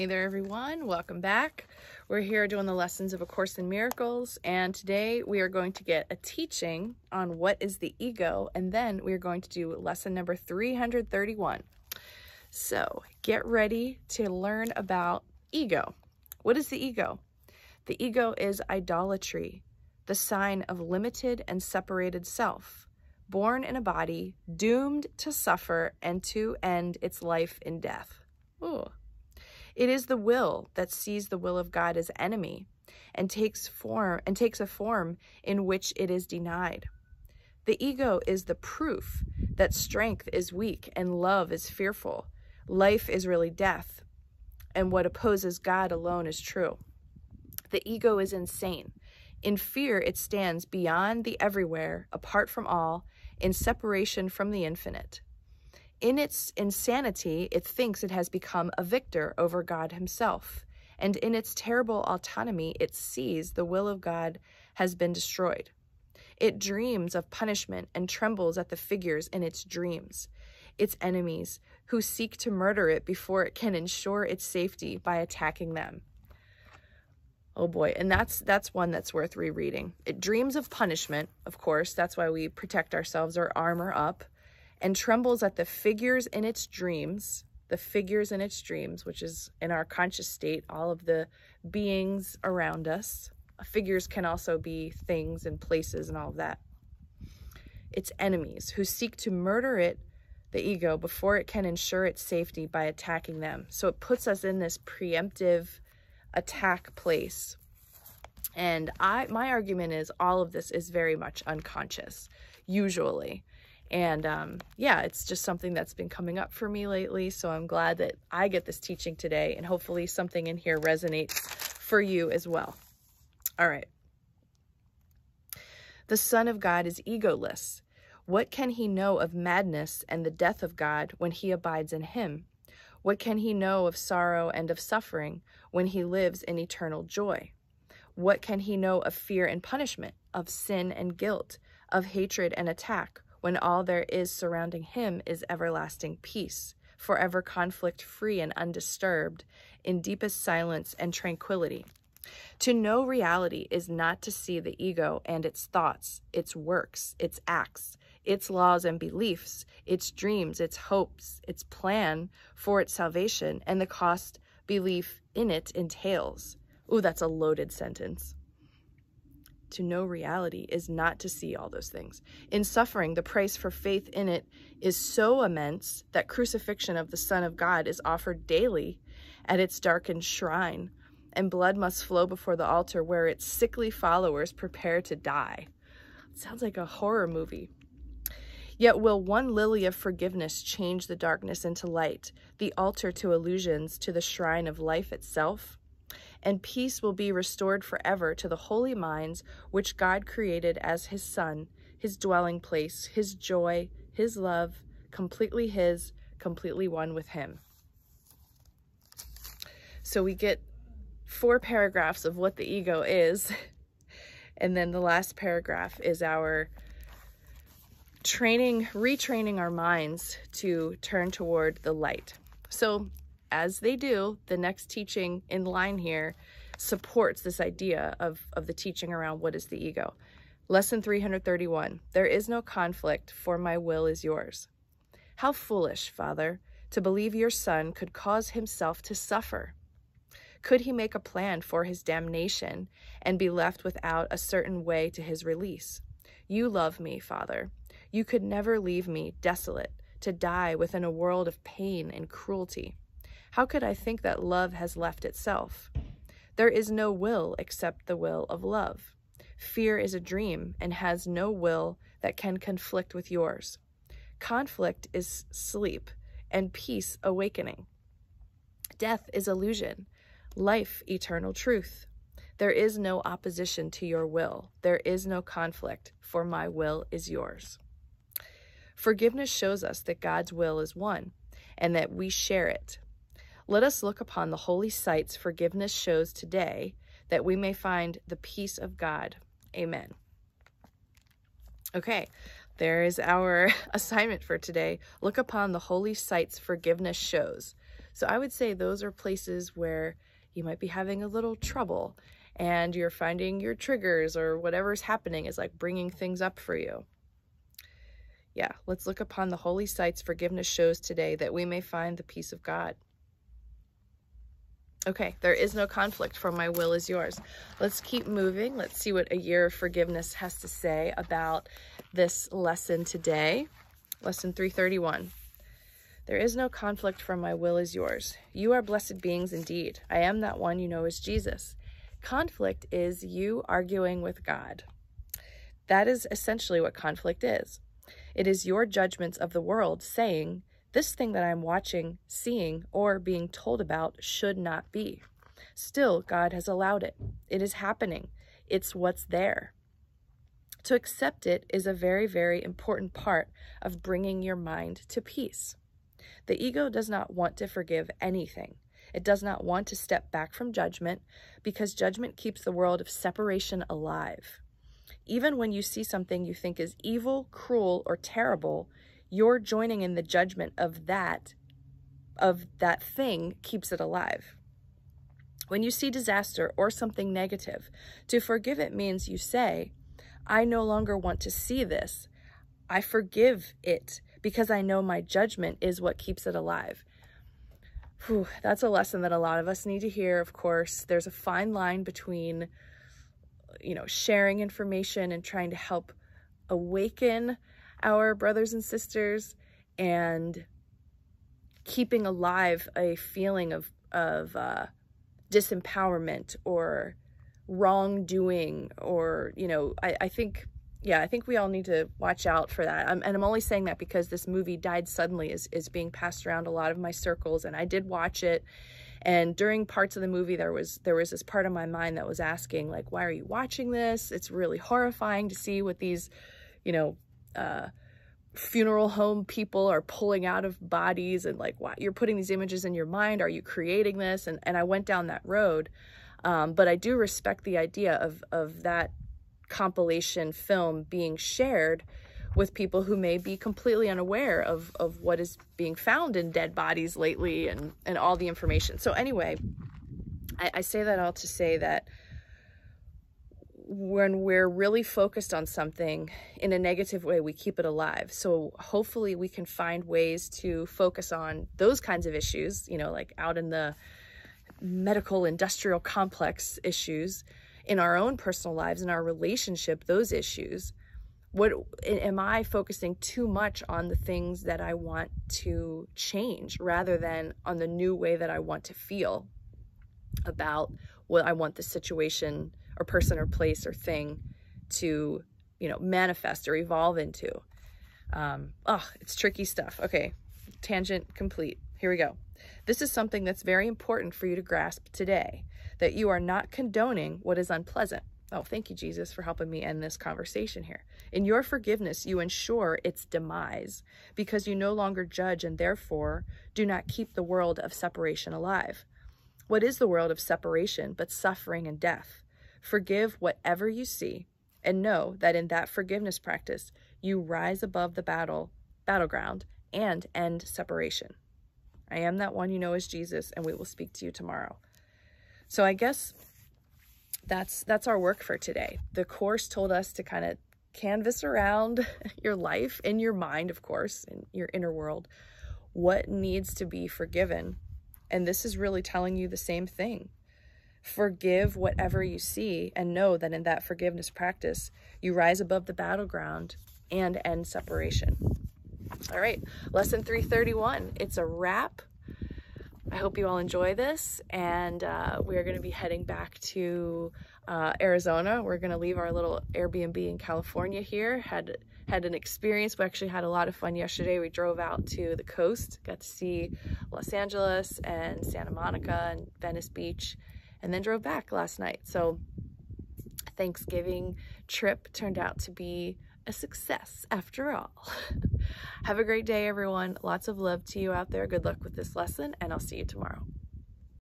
Hey there, everyone. Welcome back. We're here doing the lessons of A Course in Miracles, and today we are going to get a teaching on what is the ego, and then we are going to do lesson number 331. So get ready to learn about ego. What is the ego? The ego is idolatry, the sign of limited and separated self, born in a body, doomed to suffer and to end its life in death. Ooh. It is the will that sees the will of God as enemy and takes form and takes a form in which it is denied. The ego is the proof that strength is weak and love is fearful. Life is really death, and what opposes God alone is true. The ego is insane. In fear, it stands beyond the everywhere, apart from all, in separation from the infinite. In its insanity, it thinks it has become a victor over God himself. And in its terrible autonomy, it sees the will of God has been destroyed. It dreams of punishment and trembles at the figures in its dreams, its enemies, who seek to murder it before it can ensure its safety by attacking them. Oh boy, and that's that's one that's worth rereading. It dreams of punishment, of course, that's why we protect ourselves or armor up and trembles at the figures in its dreams, the figures in its dreams, which is in our conscious state, all of the beings around us. Figures can also be things and places and all of that. Its enemies who seek to murder it, the ego, before it can ensure its safety by attacking them. So it puts us in this preemptive attack place. And I my argument is all of this is very much unconscious, usually. And um, yeah, it's just something that's been coming up for me lately. So I'm glad that I get this teaching today and hopefully something in here resonates for you as well. All right. The Son of God is egoless. What can he know of madness and the death of God when he abides in him? What can he know of sorrow and of suffering when he lives in eternal joy? What can he know of fear and punishment, of sin and guilt, of hatred and attack, when all there is surrounding him is everlasting peace, forever conflict free and undisturbed, in deepest silence and tranquility. To know reality is not to see the ego and its thoughts, its works, its acts, its laws and beliefs, its dreams, its hopes, its plan for its salvation, and the cost belief in it entails. Ooh, that's a loaded sentence to know reality is not to see all those things. In suffering, the price for faith in it is so immense that crucifixion of the Son of God is offered daily at its darkened shrine, and blood must flow before the altar where its sickly followers prepare to die. Sounds like a horror movie. Yet will one lily of forgiveness change the darkness into light, the altar to illusions, to the shrine of life itself? And peace will be restored forever to the holy minds which God created as his Son, his dwelling place, his joy, his love, completely his, completely one with him. So we get four paragraphs of what the ego is, and then the last paragraph is our training, retraining our minds to turn toward the light. So as they do, the next teaching in line here supports this idea of, of the teaching around what is the ego. Lesson 331 There is no conflict, for my will is yours. How foolish, Father, to believe your Son could cause himself to suffer. Could he make a plan for his damnation and be left without a certain way to his release? You love me, Father. You could never leave me desolate to die within a world of pain and cruelty. How could I think that love has left itself? There is no will except the will of love. Fear is a dream and has no will that can conflict with yours. Conflict is sleep, and peace awakening. Death is illusion, life eternal truth. There is no opposition to your will. There is no conflict, for my will is yours. Forgiveness shows us that God's will is one and that we share it. Let us look upon the holy sights forgiveness shows today, that we may find the peace of God. Amen. Okay, there is our assignment for today. Look upon the holy sights forgiveness shows. So I would say those are places where you might be having a little trouble and you're finding your triggers or whatever's happening is like bringing things up for you. Yeah, let's look upon the holy sites forgiveness shows today that we may find the peace of God. Okay, there is no conflict for my will is yours. Let's keep moving. Let's see what a year of forgiveness has to say about this lesson today. Lesson 331. There is no conflict for my will is yours. You are blessed beings indeed. I am that one you know as Jesus. Conflict is you arguing with God. That is essentially what conflict is. It is your judgments of the world saying, this thing that I'm watching, seeing, or being told about should not be. Still, God has allowed it. It is happening. It's what's there. To accept it is a very, very important part of bringing your mind to peace. The ego does not want to forgive anything. It does not want to step back from judgment because judgment keeps the world of separation alive. Even when you see something you think is evil, cruel, or terrible, you're joining in the judgment of that of that thing keeps it alive. When you see disaster or something negative, to forgive it means you say, I no longer want to see this. I forgive it because I know my judgment is what keeps it alive. Whew, that's a lesson that a lot of us need to hear, of course. There's a fine line between, you know, sharing information and trying to help awaken our brothers and sisters and keeping alive a feeling of, of uh, disempowerment or wrongdoing or, you know, I, I think yeah, I think we all need to watch out for that. And I'm only saying that because this movie Died Suddenly is, is being passed around a lot of my circles and I did watch it. And during parts of the movie, there was there was this part of my mind that was asking, like, why are you watching this? It's really horrifying to see what these, you know, uh, funeral home people are pulling out of bodies and like, why you're putting these images in your mind? Are you creating this? And and I went down that road. Um, but I do respect the idea of of that compilation film being shared with people who may be completely unaware of, of what is being found in dead bodies lately and, and all the information. So anyway, I, I say that all to say that when we're really focused on something in a negative way, we keep it alive. So hopefully we can find ways to focus on those kinds of issues, you know, like out in the medical industrial complex issues in our own personal lives, in our relationship, those issues? What am I focusing too much on the things that I want to change rather than on the new way that I want to feel about what I want the situation or person or place or thing to, you know, manifest or evolve into? Um, oh, it's tricky stuff. Okay, tangent complete. Here we go. This is something that's very important for you to grasp today that you are not condoning what is unpleasant. Oh, thank you, Jesus, for helping me end this conversation here. In your forgiveness, you ensure its demise because you no longer judge and therefore do not keep the world of separation alive. What is the world of separation but suffering and death? Forgive whatever you see and know that in that forgiveness practice, you rise above the battle, battleground and end separation. I am that one you know as Jesus, and we will speak to you tomorrow. So I guess that's that's our work for today. The course told us to kind of canvas around your life in your mind, of course, in your inner world, what needs to be forgiven. And this is really telling you the same thing. Forgive whatever you see and know that in that forgiveness practice, you rise above the battleground and end separation. All right, lesson 331. It's a wrap. I hope you all enjoy this, and uh, we are going to be heading back to uh, Arizona. We're going to leave our little Airbnb in California here. Had had an experience. We actually had a lot of fun yesterday. We drove out to the coast, got to see Los Angeles and Santa Monica and Venice Beach, and then drove back last night. So Thanksgiving trip turned out to be a success after all. Have a great day, everyone. Lots of love to you out there. Good luck with this lesson, and I'll see you tomorrow.